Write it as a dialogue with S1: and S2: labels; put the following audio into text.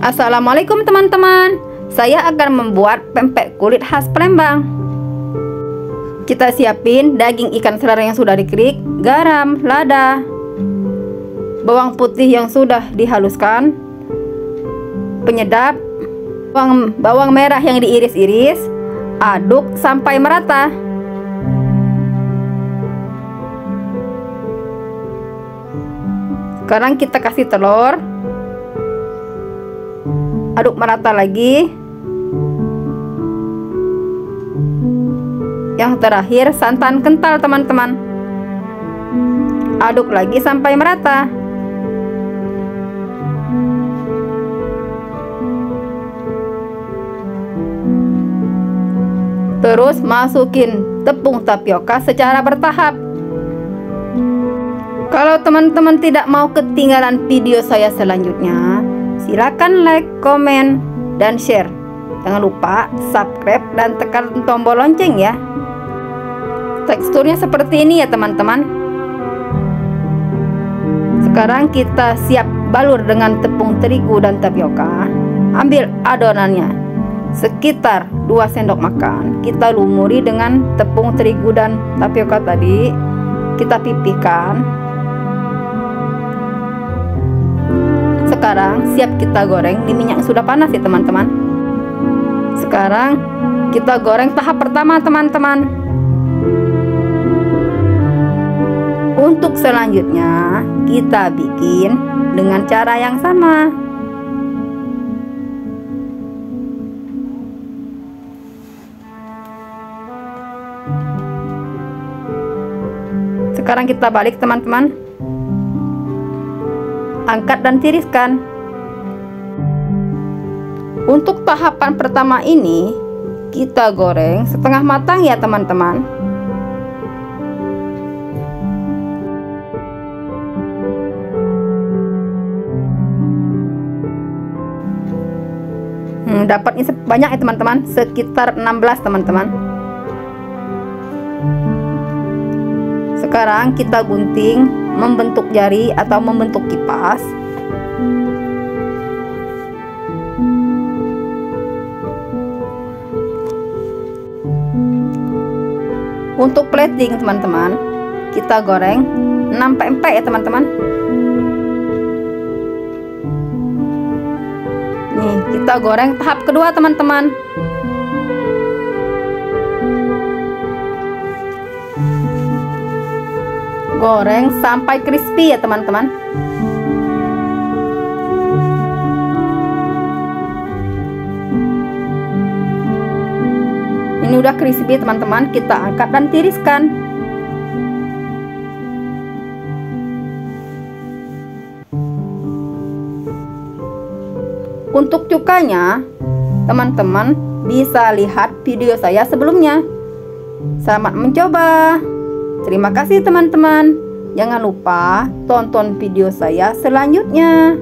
S1: Assalamualaikum teman-teman. Saya akan membuat pempek kulit khas Palembang. Kita siapin daging ikan selar yang sudah dikerik Garam, lada Bawang putih yang sudah dihaluskan Penyedap Bawang, bawang merah yang diiris-iris Aduk sampai merata. Sekarang kita kasih telur. Aduk merata lagi. Yang terakhir santan kental teman-teman. Aduk lagi sampai merata. Terus masukin tepung tapioka secara bertahap. Kalau teman-teman tidak mau ketinggalan video saya selanjutnya, silakan like, komen, dan share. Jangan lupa subscribe dan tekan tombol lonceng ya. Teksturnya seperti ini ya teman-teman. Sekarang kita siap balur dengan tepung terigu dan tapioka. Ambil adonannya sekitar 2 sendok makan. Kita lumuri dengan tepung terigu dan tapioka tadi. Kita pipihkan Sekarang siap kita goreng. Di minyak yang sudah panas ya teman-teman. Sekarang kita goreng tahap pertama teman-teman. Untuk selanjutnya kita bikin dengan cara yang sama. Sekarang kita balik teman-teman angkat dan tiriskan. Untuk tahapan pertama ini, kita goreng setengah matang ya teman-teman. Hmm, dapatnya banyak ya teman-teman, sekitar 16 teman-teman. Sekarang kita gunting membentuk jari atau membentuk kipas. Untuk plating teman-teman kita goreng 6 pempek ya teman-teman. Nih kita goreng tahap kedua teman-teman goreng sampai crispy ya teman-teman. Ini udah crispy teman-teman. Kita angkat dan tiriskan. Untuk cukanya teman-teman bisa lihat video saya sebelumnya. Selamat mencoba Terima kasih teman-teman. Jangan lupa tonton video saya selanjutnya.